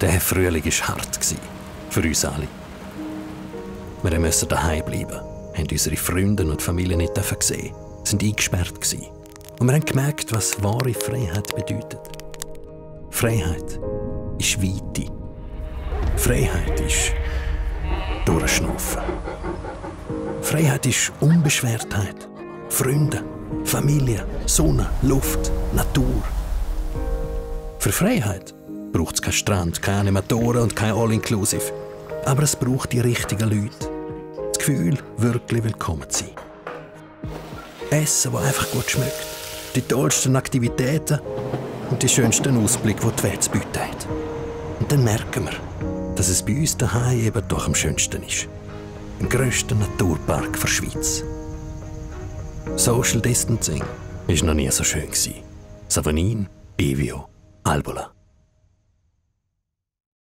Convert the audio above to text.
Der Frühling war hart. Für uns alle. Wir mussten daheim bleiben, haben unsere Freunde und Familie nicht sehen, sind eingesperrt. Und wir haben gemerkt, was wahre Freiheit bedeutet. Freiheit ist Weite. Freiheit ist Durchschnaufen. Freiheit ist Unbeschwertheit. Freunde, Familie, Sonne, Luft, Natur. Für Freiheit braucht es keinen Strand, keine Animatoren und kein All-Inclusive. Aber es braucht die richtigen Leute. Das Gefühl, wirklich willkommen zu sein. Essen, das einfach gut schmeckt. Die tollsten Aktivitäten und die schönsten Ausblicke, die die Welt zu bieten hat. Und dann merken wir, dass es bei uns daheim eben doch am schönsten ist. Im grössten Naturpark der Schweiz. Social Distancing war noch nie so schön. Savanin, Bivio, Albola.